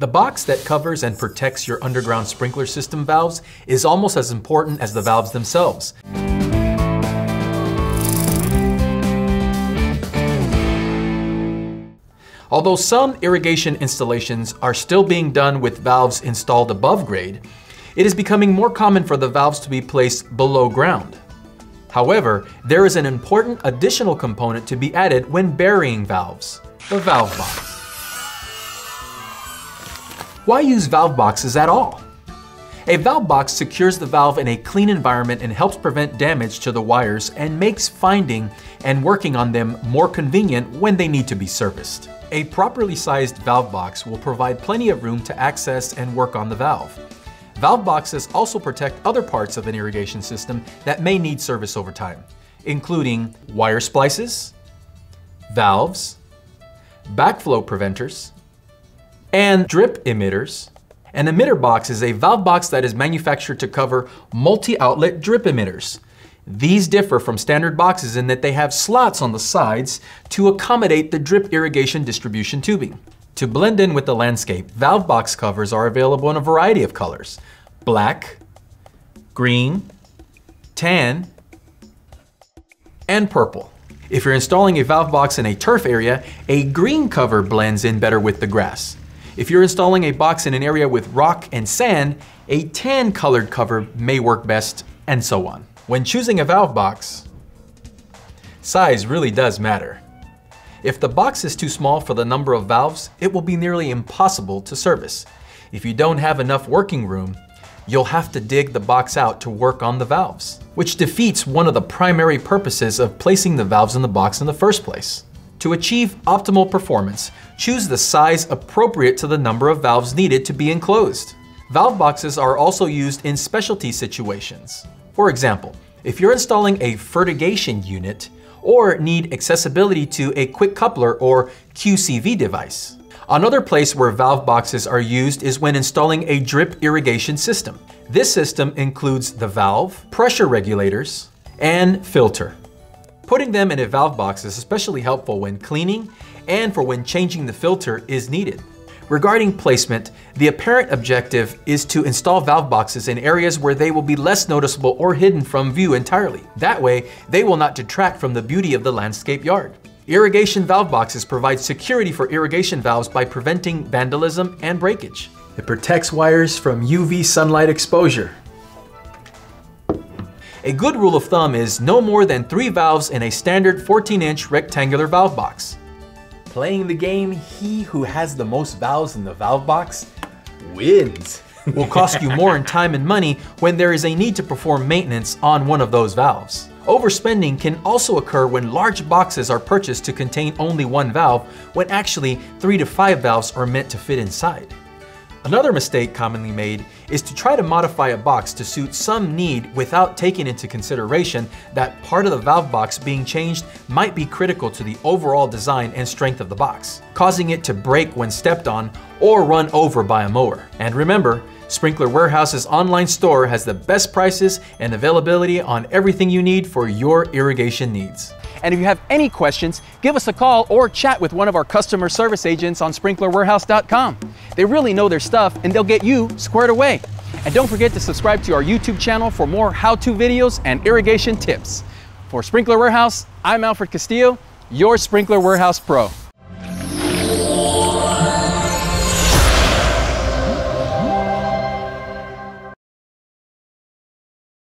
The box that covers and protects your underground sprinkler system valves is almost as important as the valves themselves. Although some irrigation installations are still being done with valves installed above grade, it is becoming more common for the valves to be placed below ground. However, there is an important additional component to be added when burying valves, the valve box. Why use valve boxes at all? A valve box secures the valve in a clean environment and helps prevent damage to the wires and makes finding and working on them more convenient when they need to be serviced. A properly sized valve box will provide plenty of room to access and work on the valve. Valve boxes also protect other parts of an irrigation system that may need service over time, including wire splices, valves, backflow preventers, and drip emitters. An emitter box is a valve box that is manufactured to cover multi-outlet drip emitters. These differ from standard boxes in that they have slots on the sides to accommodate the drip irrigation distribution tubing. To blend in with the landscape, valve box covers are available in a variety of colors. Black, green, tan, and purple. If you're installing a valve box in a turf area, a green cover blends in better with the grass. If you're installing a box in an area with rock and sand, a tan colored cover may work best, and so on. When choosing a valve box, size really does matter. If the box is too small for the number of valves, it will be nearly impossible to service. If you don't have enough working room, you'll have to dig the box out to work on the valves, which defeats one of the primary purposes of placing the valves in the box in the first place. To achieve optimal performance, choose the size appropriate to the number of valves needed to be enclosed. Valve boxes are also used in specialty situations. For example, if you're installing a fertigation unit or need accessibility to a quick coupler or QCV device. Another place where valve boxes are used is when installing a drip irrigation system. This system includes the valve, pressure regulators, and filter. Putting them in a valve box is especially helpful when cleaning and for when changing the filter is needed. Regarding placement, the apparent objective is to install valve boxes in areas where they will be less noticeable or hidden from view entirely. That way, they will not detract from the beauty of the landscape yard. Irrigation valve boxes provide security for irrigation valves by preventing vandalism and breakage. It protects wires from UV sunlight exposure. A good rule of thumb is no more than three valves in a standard 14-inch rectangular valve box. Playing the game, he who has the most valves in the valve box wins. will cost you more in time and money when there is a need to perform maintenance on one of those valves. Overspending can also occur when large boxes are purchased to contain only one valve, when actually three to five valves are meant to fit inside. Another mistake commonly made is to try to modify a box to suit some need without taking into consideration that part of the valve box being changed might be critical to the overall design and strength of the box, causing it to break when stepped on or run over by a mower. And remember, Sprinkler Warehouse's online store has the best prices and availability on everything you need for your irrigation needs. And if you have any questions, give us a call or chat with one of our customer service agents on sprinklerwarehouse.com. They really know their stuff and they'll get you squared away. And don't forget to subscribe to our YouTube channel for more how-to videos and irrigation tips. For Sprinkler Warehouse, I'm Alfred Castillo, your Sprinkler Warehouse Pro.